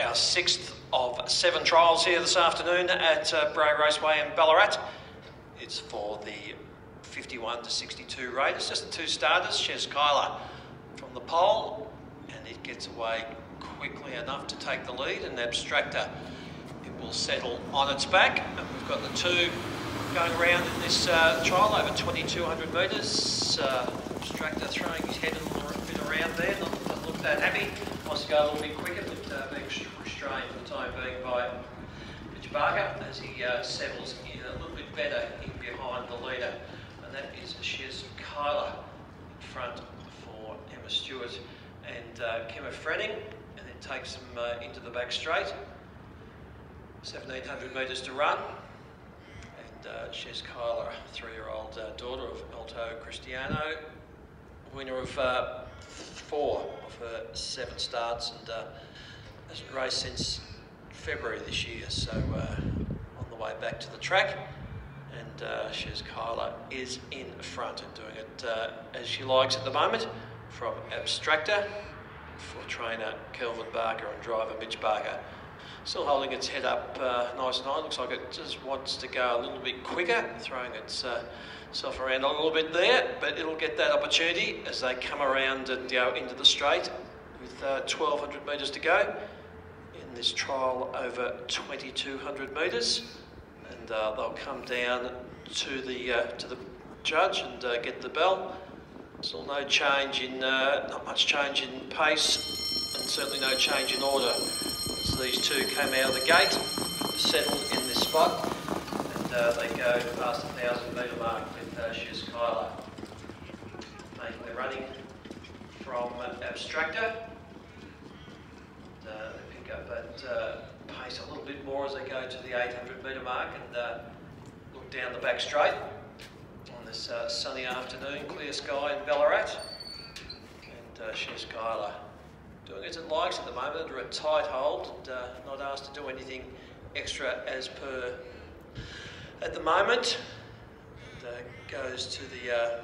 our sixth of seven trials here this afternoon at uh, Bray Raceway in Ballarat. It's for the 51 to 62 rate. It's just the two starters, Shez Kyler from the pole, and it gets away quickly enough to take the lead, and Abstractor it will settle on its back. And we've got the two going around in this uh, trial over 2,200 metres. Uh, Abstractor throwing his head a little bit around there, not, doesn't look that happy. Wants to go a little bit quicker, uh, being restrained for the time being by Mitch Barker as he uh, settles in a little bit better in behind the leader. And that is Shez Kyler in front for Emma Stewart and uh, Kima Frenning. And then takes them uh, into the back straight. 1700 metres to run. And uh, Shez Kyler, three-year-old uh, daughter of Alta Christiano, winner of uh, four of her seven starts and hasn't raced since February this year. So uh, on the way back to the track. And uh, Shez Kyler is in front and doing it uh, as she likes at the moment from Abstractor for trainer Kelvin Barker and driver Mitch Barker. Still holding its head up uh, nice and high. Looks like it just wants to go a little bit quicker, throwing itself uh, around a little bit there, but it'll get that opportunity as they come around and go into the straight with uh, 1200 metres to go in this trial over 2200 metres. And uh, they'll come down to the uh, to the judge and uh, get the bell. Still no change in, not much change in pace, and certainly no change in order these two came out of the gate, settled in this spot, and uh, they go past the thousand metre mark with uh, Shez Kyler. Making the running from Abstractor. And, uh, they pick up uh, pace a little bit more as they go to the 800 metre mark and uh, look down the back straight on this uh, sunny afternoon, clear sky in Ballarat. And uh, Shez Kyler doing as it likes at the moment under a tight hold and uh, not asked to do anything extra as per at the moment. And, uh, goes to the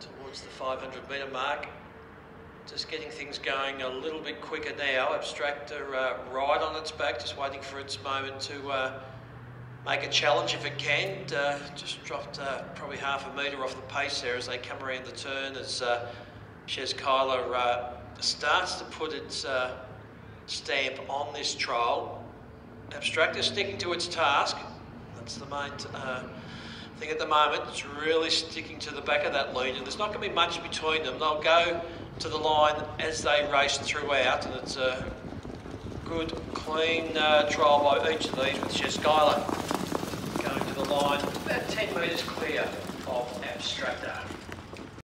towards the 500 metre mark. Just getting things going a little bit quicker now. Abstractor uh, right on its back, just waiting for its moment to uh, make a challenge if it can. Uh, just dropped probably half a metre off the pace there as they come around the turn as Shez Kyler starts to put its uh, stamp on this trial. Abstractor sticking to its task. That's the main uh, thing at the moment. It's really sticking to the back of that lead, and there's not going to be much between them. They'll go to the line as they race throughout, and it's a good, clean uh, trial by each of these with Shez Kyler going to the line about 10 metres clear of Abstractor.